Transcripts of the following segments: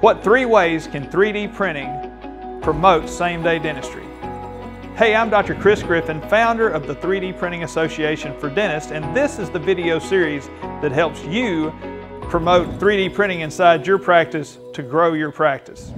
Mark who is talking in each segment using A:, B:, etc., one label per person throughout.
A: What three ways can 3D printing promote same-day dentistry? Hey, I'm Dr. Chris Griffin, founder of the 3D Printing Association for Dentists, and this is the video series that helps you promote 3D printing inside your practice to grow your practice.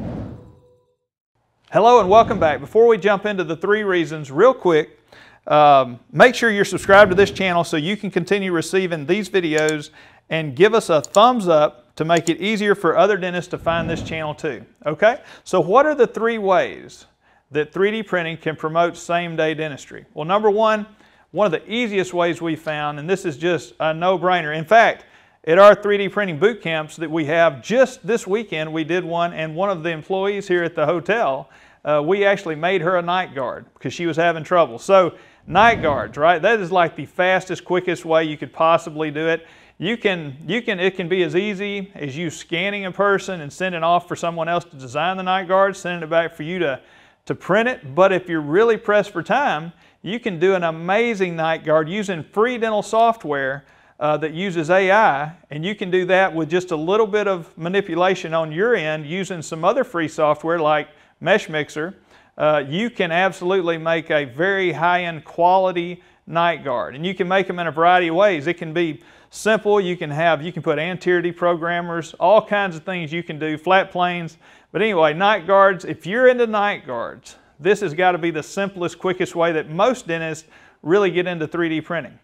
A: Hello and welcome back. Before we jump into the three reasons, real quick, um, make sure you're subscribed to this channel so you can continue receiving these videos and give us a thumbs up to make it easier for other dentists to find this channel too. Okay? So what are the three ways that 3D printing can promote same-day dentistry? Well, number one, one of the easiest ways we found, and this is just a no-brainer. In fact, at our 3D printing boot camps that we have just this weekend, we did one, and one of the employees here at the hotel, uh, we actually made her a night guard because she was having trouble. So night guards, right? That is like the fastest, quickest way you could possibly do it. You can, you can, it can be as easy as you scanning a person and sending off for someone else to design the night guard, sending it back for you to, to print it. But if you're really pressed for time, you can do an amazing night guard using free dental software uh, that uses AI, and you can do that with just a little bit of manipulation on your end using some other free software like Meshmixer. Uh, you can absolutely make a very high-end quality night guard. And you can make them in a variety of ways. It can be simple. You can have, you can put anterior deprogrammers, all kinds of things you can do, flat planes. But anyway, night guards, if you're into night guards, this has got to be the simplest, quickest way that most dentists really get into 3D printing.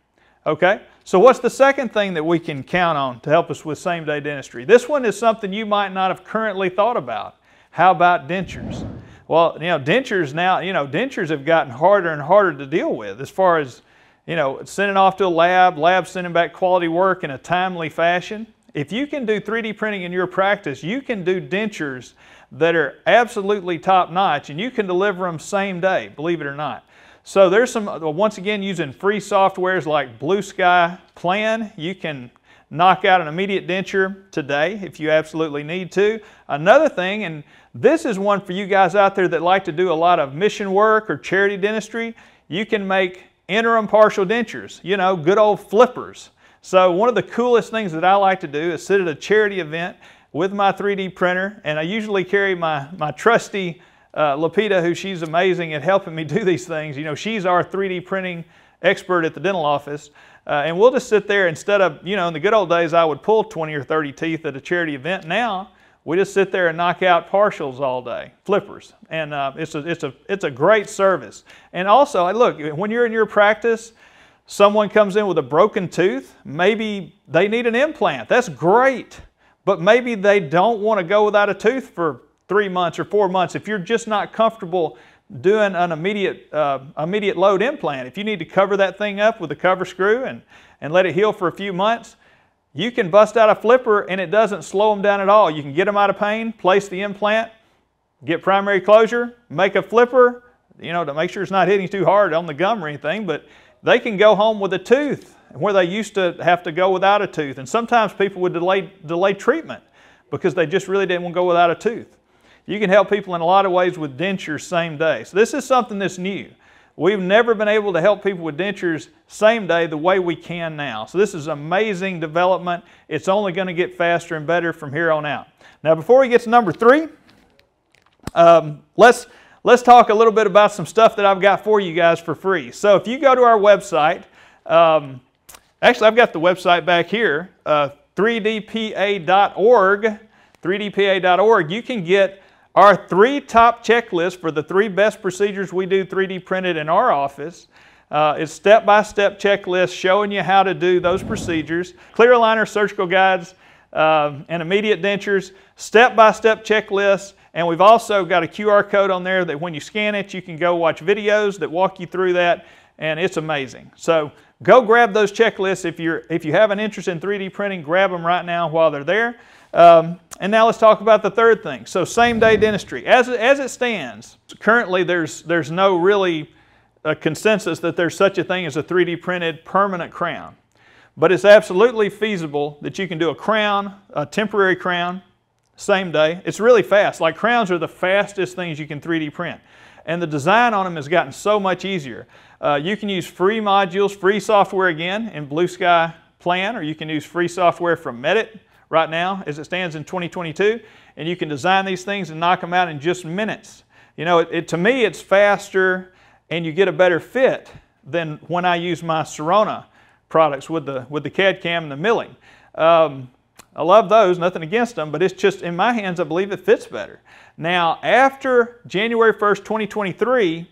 A: Okay, so what's the second thing that we can count on to help us with same-day dentistry? This one is something you might not have currently thought about. How about dentures? Well, you know, dentures now, you know, dentures have gotten harder and harder to deal with as far as, you know, sending off to a lab, lab sending back quality work in a timely fashion. If you can do 3D printing in your practice, you can do dentures that are absolutely top notch and you can deliver them same day, believe it or not. So there's some, uh, once again, using free softwares like Blue Sky Plan, you can knock out an immediate denture today if you absolutely need to. Another thing, and this is one for you guys out there that like to do a lot of mission work or charity dentistry, you can make interim partial dentures, you know, good old flippers. So one of the coolest things that I like to do is sit at a charity event with my 3D printer, and I usually carry my, my trusty uh, Lapita, who she's amazing at helping me do these things. You know, she's our 3D printing expert at the dental office. Uh, and we'll just sit there instead of, you know, in the good old days, I would pull 20 or 30 teeth at a charity event. Now, we just sit there and knock out partials all day, flippers. And uh, it's, a, it's, a, it's a great service. And also, look, when you're in your practice, someone comes in with a broken tooth, maybe they need an implant. That's great. But maybe they don't want to go without a tooth for three months or four months. If you're just not comfortable doing an immediate, uh, immediate load implant, if you need to cover that thing up with a cover screw and, and let it heal for a few months, you can bust out a flipper and it doesn't slow them down at all. You can get them out of pain, place the implant, get primary closure, make a flipper, you know, to make sure it's not hitting too hard on the gum or anything, but they can go home with a tooth where they used to have to go without a tooth. And sometimes people would delay, delay treatment because they just really didn't want to go without a tooth. You can help people in a lot of ways with dentures same day. So this is something that's new. We've never been able to help people with dentures same day the way we can now. So this is amazing development. It's only going to get faster and better from here on out. Now before we get to number three, um, let's, let's talk a little bit about some stuff that I've got for you guys for free. So if you go to our website, um, actually I've got the website back here, uh, 3dpa.org, 3dpa.org, you can get our three top checklists for the three best procedures we do 3D printed in our office uh, is step-by-step checklist showing you how to do those procedures, clear aligner surgical guides, uh, and immediate dentures, step-by-step checklists, and we've also got a QR code on there that when you scan it, you can go watch videos that walk you through that, and it's amazing. So go grab those checklists. If, you're, if you have an interest in 3D printing, grab them right now while they're there. Um, and now let's talk about the third thing. So same day dentistry. As, as it stands, currently there's, there's no really a consensus that there's such a thing as a 3D printed permanent crown. But it's absolutely feasible that you can do a crown, a temporary crown, same day. It's really fast. Like crowns are the fastest things you can 3D print. And the design on them has gotten so much easier. Uh, you can use free modules, free software again in Blue Sky Plan, or you can use free software from Medit right now as it stands in 2022. And you can design these things and knock them out in just minutes. You know, it, it, to me, it's faster and you get a better fit than when I use my Sirona products with the, with the CAD CAM and the milling. Um, I love those, nothing against them, but it's just in my hands, I believe it fits better. Now, after January 1st, 2023,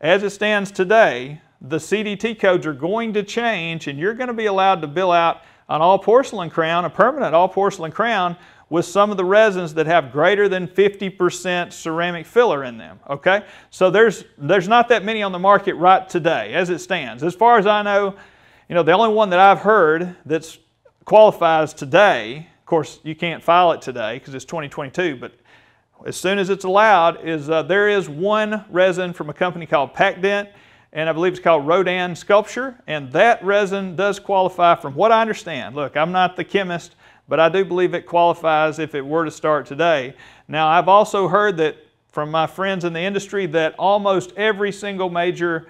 A: as it stands today, the CDT codes are going to change and you're going to be allowed to bill out an all porcelain crown, a permanent all porcelain crown with some of the resins that have greater than 50% ceramic filler in them, okay? So there's, there's not that many on the market right today as it stands. As far as I know, you know, the only one that I've heard that qualifies today, of course, you can't file it today because it's 2022, but as soon as it's allowed, is uh, there is one resin from a company called Pac-Dent, and I believe it's called Rodin Sculpture, and that resin does qualify from what I understand. Look, I'm not the chemist, but I do believe it qualifies if it were to start today. Now, I've also heard that from my friends in the industry that almost every single major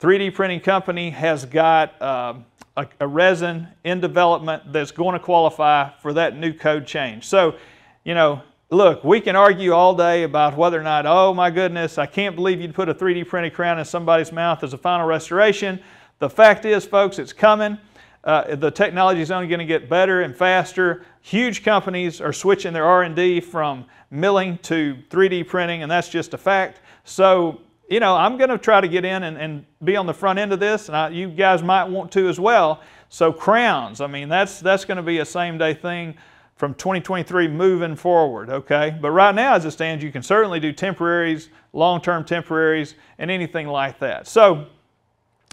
A: 3D printing company has got uh, a, a resin in development that's going to qualify for that new code change. So, you know, Look, we can argue all day about whether or not, oh my goodness, I can't believe you'd put a 3D printed crown in somebody's mouth as a final restoration. The fact is, folks, it's coming. Uh, the technology is only going to get better and faster. Huge companies are switching their R&D from milling to 3D printing, and that's just a fact. So, you know, I'm going to try to get in and, and be on the front end of this, and I, you guys might want to as well. So crowns, I mean, that's, that's going to be a same day thing from 2023 moving forward, okay? But right now, as it stands, you can certainly do temporaries, long-term temporaries, and anything like that. So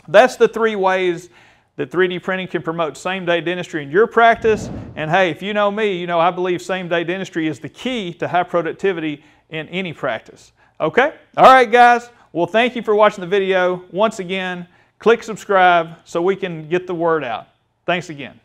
A: that's the three ways that 3D printing can promote same-day dentistry in your practice. And hey, if you know me, you know I believe same-day dentistry is the key to high productivity in any practice. Okay? All right, guys. Well, thank you for watching the video. Once again, click subscribe so we can get the word out. Thanks again.